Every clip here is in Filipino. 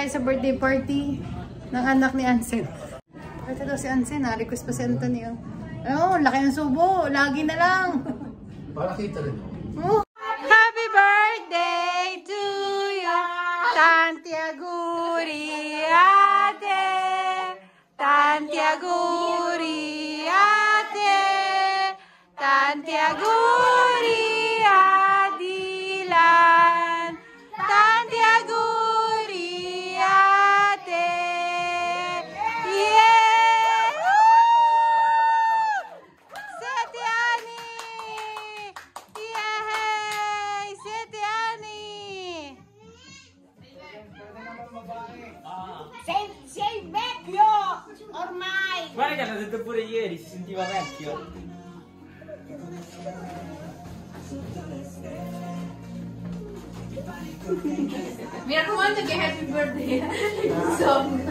tayo sa birthday party ng anak ni Ansen. Ito daw si Ansen ha. Request pa si Anthony. Oh, oh laki ng subo. Lagi na lang. Para kita rin. Oh. Happy birthday to you, Tanti Aguri Ate. Tanti Aguri Guarda che l'ha detto pure ieri, si sentiva vecchio. Mi raccomando che happy birthday. Song.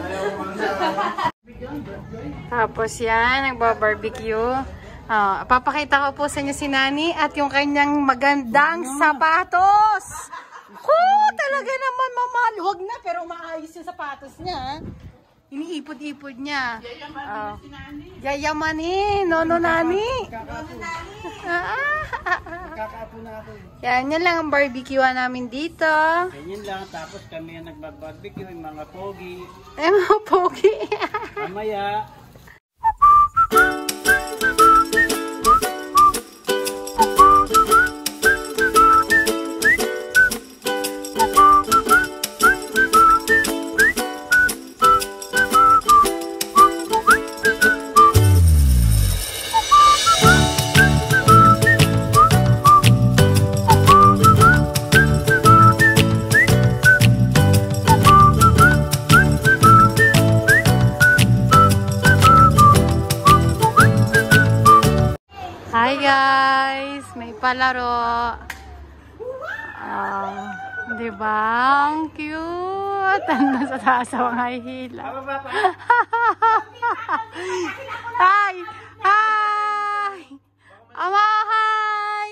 Tapos yan, nagbabarbecue. Ah, papakita ko po sa inyo si Nani at yung kanyang magandang sapatos. Ko, talaga naman mamahal. Huwag na, pero maayos yung sapatos niya. Iniipod-ipod niya. Oh. Yayamanin. Nono Nani. Kakaapo na ako eh. Yan, yan lang ang barbecue namin dito. Ganyan lang, tapos kami ang nagbabarbecue, yung mga pogi. Ay, mga pogi. Mamaya, ba? Ang cute! Ang nasa taas ang high heel. Hi! Hi! Ama, hi!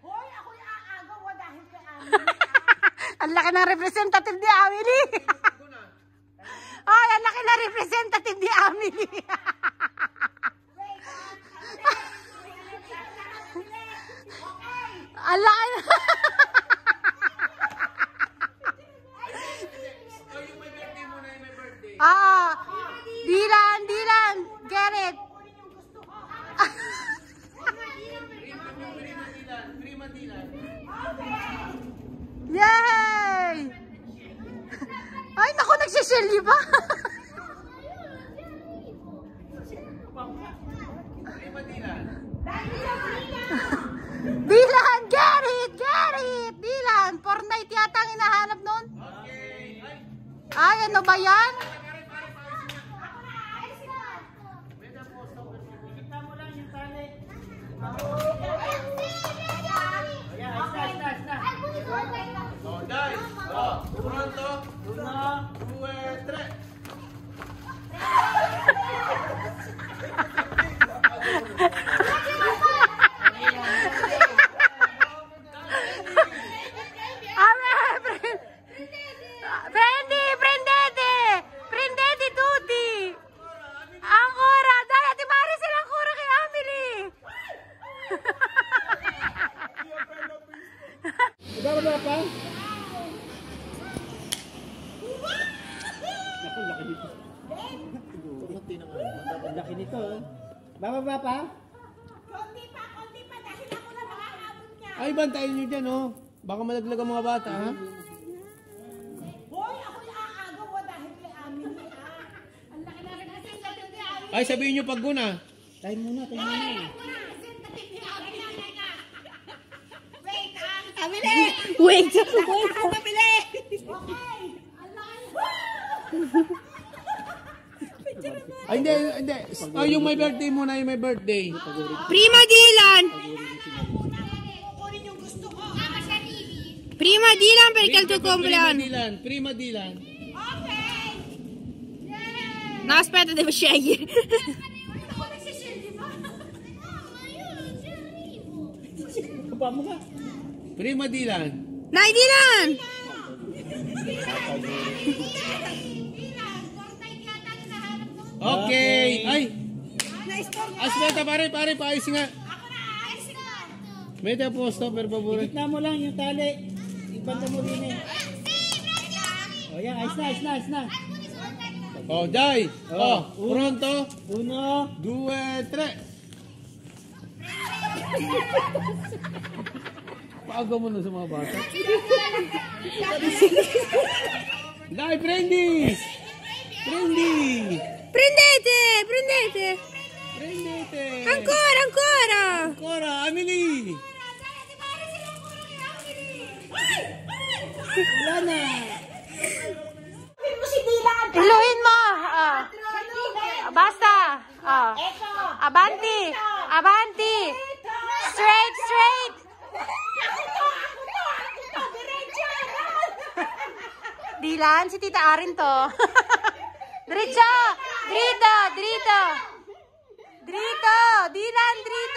Hoy, ako'y aagaw dahil kay Ami. ang laki ng representative ni Amelie! Ay, ang laki ng representative ni Amelie! Ang laki na... Ah, Dilan, Dilan, get it. Yay! Ay, naku, nagsishelly ba? Dilan, get it, get it! Dilan, Fortnite yata ang hinahanap nun. Ay, ano ba yan? Oh, guys. Oh, pronto. Uno, due, tre. Ame, pre- prendi, prendete! Prendete tutti! Ancora! Dai, Ate Mari sila ancora kay Amelie! Bababa pa? Naku, laki nito. Ang laki nito. oh. Bababa pa? Konti pa, konti pa, dahil ako na makakabot niya. Ay, bantayan nyo dyan, oh. Baka malaglag ang mga bata, ha? Hoy, ako'y aagaw dahil kay Ami. ah. Ang laki na representative ni Ami. Ay, sabihin nyo pag guna. Tayo muna, tayo muna. Ami. Wait, ah. Wait, wait! Pabili! Okay. Laki. Ay, hindi, hindi. Oh, yung may birthday muna, yung may birthday. Prima Dylan! Prima Dylan perché il tuo compleanno. Prima Dylan, prima Ok. No, aspetta, devo scegliere. Prima Dylan. Dai Dylan! Okay. Ay. Asbeta pare, pare, paayos nga. May tayo posto, per favore. Gitna mo lang yung tali. Ibanta mo rin eh. O yan, ayos na, ayos na, ayos na. Oh, Jai. Oh, pronto. Uno. Due, tre. Paaga mo na sa mga bata. Dai, prendi! Prendi! Prendete, prendete. Prendete. Ancora, ancora. Ancora, Amelie. Lana. in mo. Ah. Basta. Ah. Avanti. Avanti. Straight, straight. Dilan, si Tita Arin ah, to. Diretso! Drita, Drita. Drita, Dinan, Drita.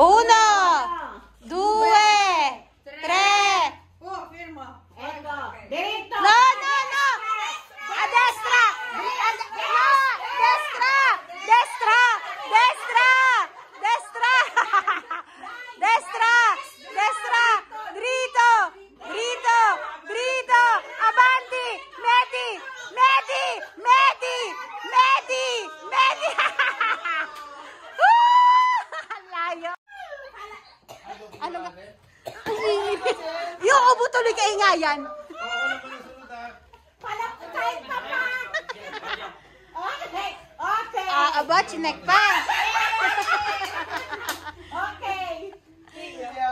Oo na! kaya yan? Palakutay pa pa! Okay, okay. Ah, aba, chinek pa. okay.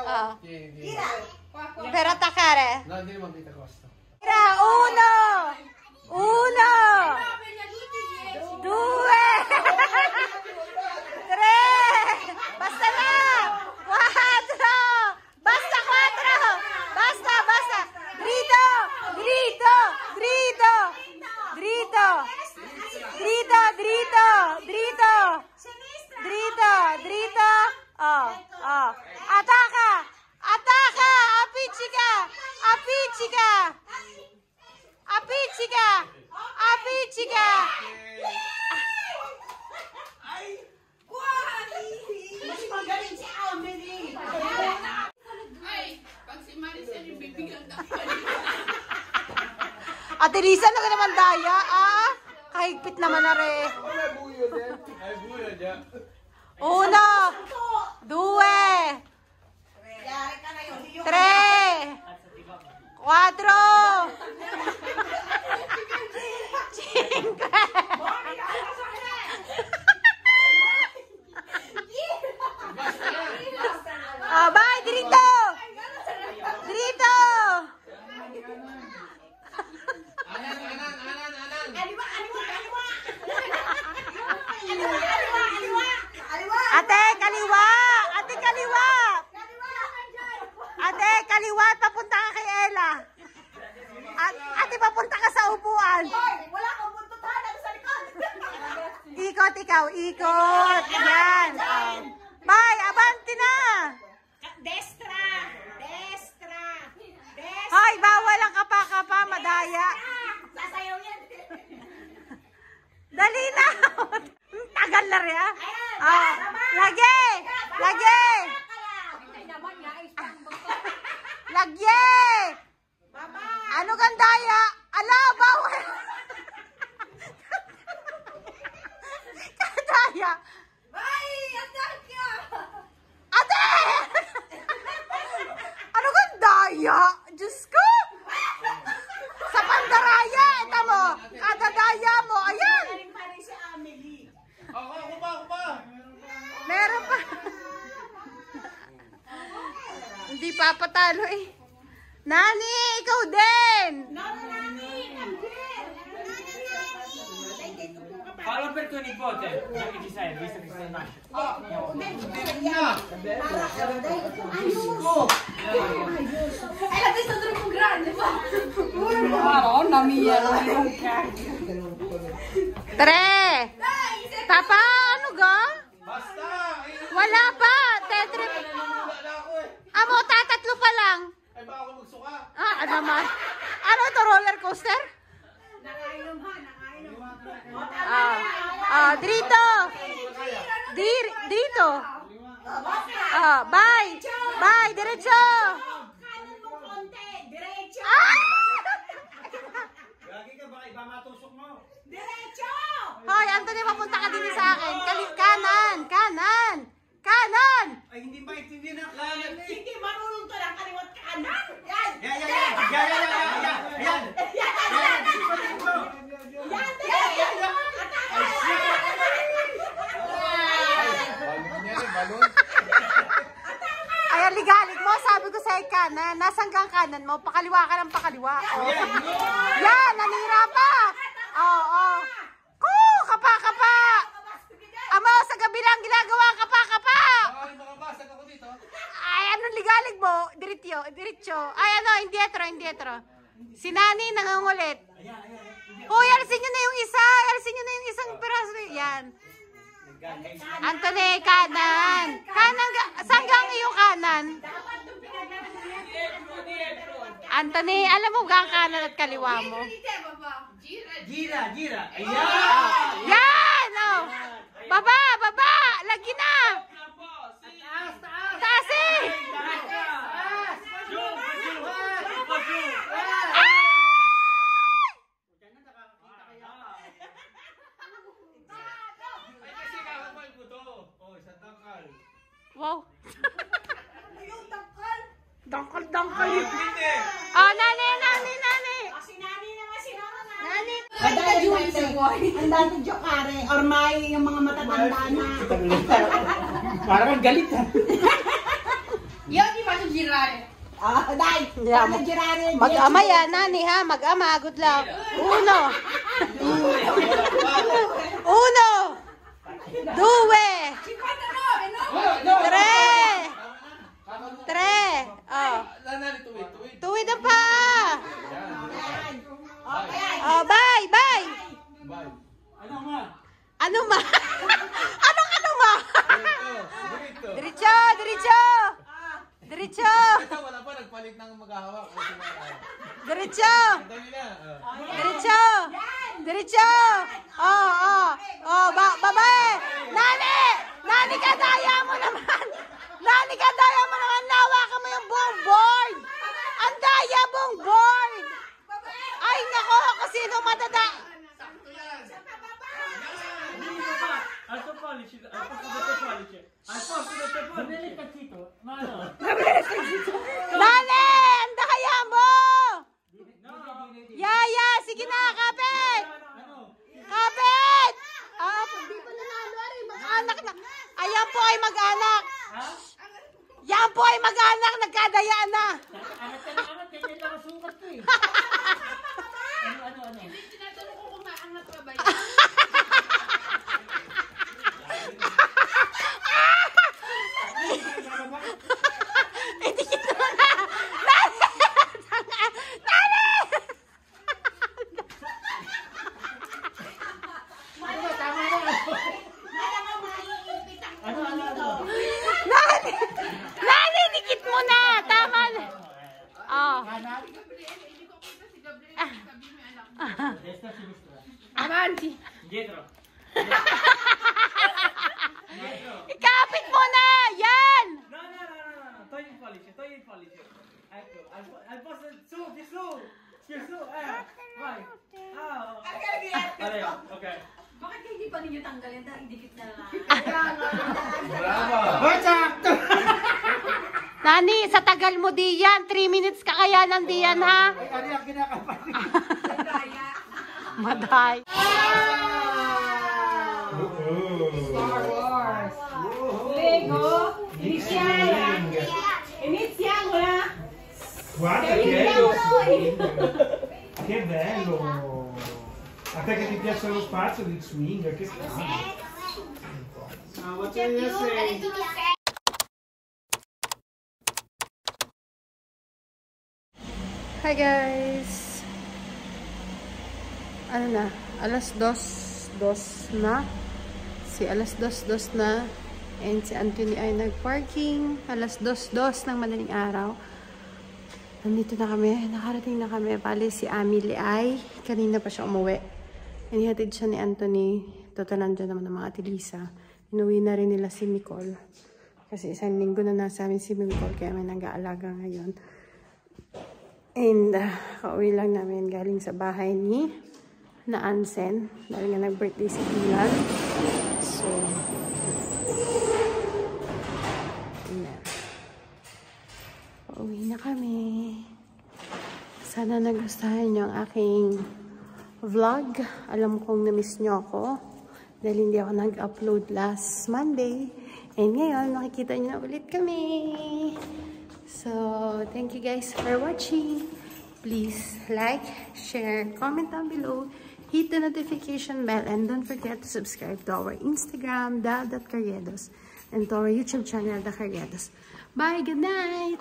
Oh. Kira. Pero takare. No, hindi makita ko. Kira, uno! Ate Lisa, ano ka naman daya, ah? Kahigpit naman na re. Uno, due, tre, cuatro, cinque. 啊，来给，来给。Papatalo eh. Nani, ikaw din! Parlo per tuo nipote, già che ci sei, visto che sei nasce. Hai la testa troppo grande, fa. Tre! Papa, ano ga? Basta! Wala pa! Tetrip. Amo, tatatlo pa lang. Ay baka ako magsuka. Ah, ano naman? Ano to, roller coaster? Ah, ah, dito. Di, dito. Ah, bye. Bye, diretso. Kanan mo konti. Diretso. Ah! Lagi ka, baka iba matusok mo. Diretso. Hoy, Anthony, mapunta ka din sa akin. Kali kanan, kanan, kanan. Ay, hindi maintindihan ang kanan eh. Hindi marunong to ng kaliwat kanan. Yan. Yan, yan, yan. Yan, yan, yan, yan, yan. Yan. Yan, ipatid mo. Yan. Diretso. Balon yan eh, balon. Ay, ligalig mo. Sabi ko sa'yo kanan. Nasaan kang kanan mo? Pakaliwa ka ng pakaliwa. Oh. Yan, nanira pa. Oo, oh, Ko, kapa, kapa. Amo, sa gabi lang ginagawa kapa, kapa. Ay, makabasag ako dito. Ay, anong ligalig mo? Diretso, diretso. Ay, ano, indietro. Si Nani nangangulit. Hoy, alisin nyo na yung isa. Alisin nyo na yung isang piraso. Yan. Anthony, kanan. Kanan, saan gang yung kanan? Anthony, alam mo gang kanan at kaliwa mo? Gira, gira. Ayan. Yan! Oh. Baba, baba! Lagi na! Taas eh! Ay, kasi kakapal ko to. Oh, isang tangkal. Wow. Yung tangkal. Dangkal, dangkal yun. Hindi. Oh, nani, nani, nani! Kasi nani naman si Nana na. Nani! Ang dati jokare or may yung mga matatanda na. Parang ang galit ha. Io ti faccio girare. Ah, dai. Yeah, Paano girare? Mag-ama yan, nani ha? Mag-ama, good luck. Uno. Uno. Due. Tre. Tre. Oh. Tuwid, ang pa. Oh, bye, bye. Bye. Ano? Ano ma? Anong ano ma? Dito. Diretso, diretso. Diretso. Ito, wala pa, nagpalit ng maghahawak. Kasi. Diretso. Dali na. oh. Diretso! Diretso! Oh, oh, oh, ba babae! Nani! Nani ka daya mo naman! Nani ka daya mo naman! Nawakan mo yung buong board! Ang daya buong board! Ay, nako! Kung sino matanda... Al tuo pollice, al posto del tuo pollice. Al posto del tuo pollice. Ma no. Nani! Ang di su, eh, vai. Ah, oh. Vale, ok. Bakit hindi pa ninyo tanggalin dahil dikit na lang? Bravo. Sakto! Nani, sa tagal mo diyan. 3 minutes ka kaya ng diyan ha. Ay, ano yung kinakapan? Maday. Lego, inisyal. Inisyal, Guarda che bello! Che bello! A te che ti piace lo spazio, il swing, che strano! Can you say? Hi guys! Ano na? Alas dos, dos na. Si alas dos, dos na. And si Anthony ay nag-parking. Alas dos, dos ng madaling araw. Nandito na kami. Nakarating na kami. Bali si Amelie ay kanina pa siya umuwi. Inihatid siya ni Anthony. Total nandiyan naman ng mga tilisa. Inuwi na rin nila si Nicole. Kasi isang linggo na nasa amin si Nicole kaya may nag-aalaga ngayon. And uh, kauwi lang namin galing sa bahay ni na Ansen. Dahil nga nag-birthday si Dylan. So, Pauwi na kami. Sana nagustuhan niyo ang aking vlog. Alam kong na-miss niyo ako. Dahil hindi ako nag-upload last Monday. And ngayon, makikita niyo na ulit kami. So, thank you guys for watching. Please like, share, comment down below, hit the notification bell, and don't forget to subscribe to our Instagram, da.carriedos, and to our YouTube channel, The Carriedos. Bye, good night!